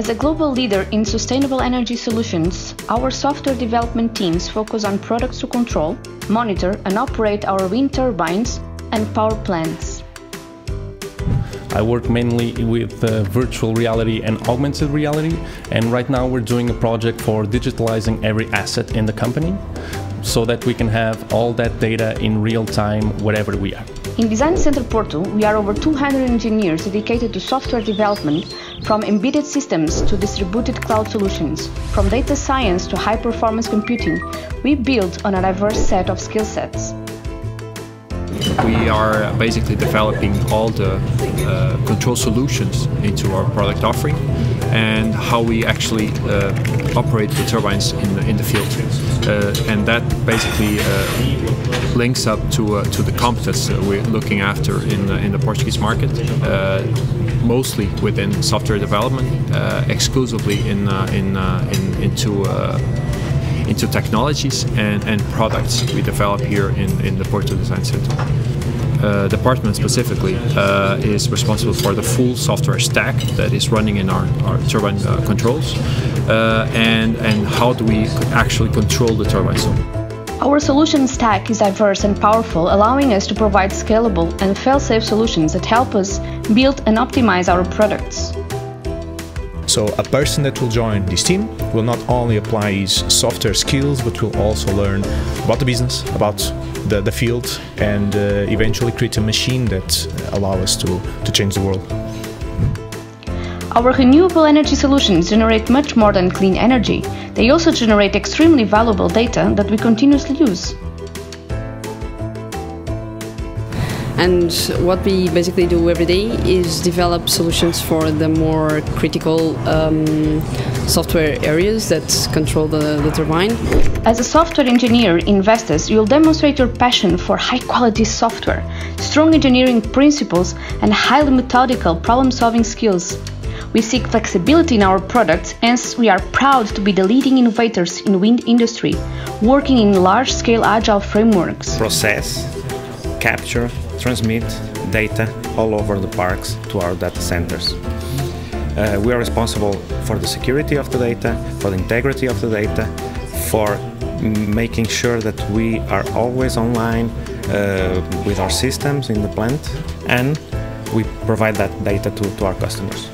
As a global leader in sustainable energy solutions, our software development teams focus on products to control, monitor and operate our wind turbines and power plants. I work mainly with uh, virtual reality and augmented reality and right now we're doing a project for digitalizing every asset in the company so that we can have all that data in real time wherever we are. In Design Center Porto, we are over 200 engineers dedicated to software development, from embedded systems to distributed cloud solutions, from data science to high performance computing. We build on a diverse set of skill sets. We are basically developing all the uh, control solutions into our product offering and how we actually uh, operate the turbines in the, in the field. Uh, and that basically uh, links up to, uh, to the competence we're looking after in, in the Portuguese market, uh, mostly within software development, exclusively in, in, in, into into technologies and, and products we develop here in, in the Porto Design Center. Uh, department specifically uh, is responsible for the full software stack that is running in our, our turbine uh, controls uh, and, and how do we actually control the turbine. So, our solution stack is diverse and powerful, allowing us to provide scalable and fail-safe solutions that help us build and optimize our products. So a person that will join this team will not only apply his software skills, but will also learn about the business, about the, the field, and uh, eventually create a machine that allow us to, to change the world. Our renewable energy solutions generate much more than clean energy. They also generate extremely valuable data that we continuously use. And what we basically do every day is develop solutions for the more critical um, software areas that control the, the turbine. As a software engineer in Vestas, you'll demonstrate your passion for high quality software, strong engineering principles, and highly methodical problem solving skills. We seek flexibility in our products, hence we are proud to be the leading innovators in wind industry, working in large-scale agile frameworks. Process, capture, transmit data all over the parks to our data centers. Uh, we are responsible for the security of the data, for the integrity of the data, for making sure that we are always online uh, with our systems in the plant and we provide that data to, to our customers.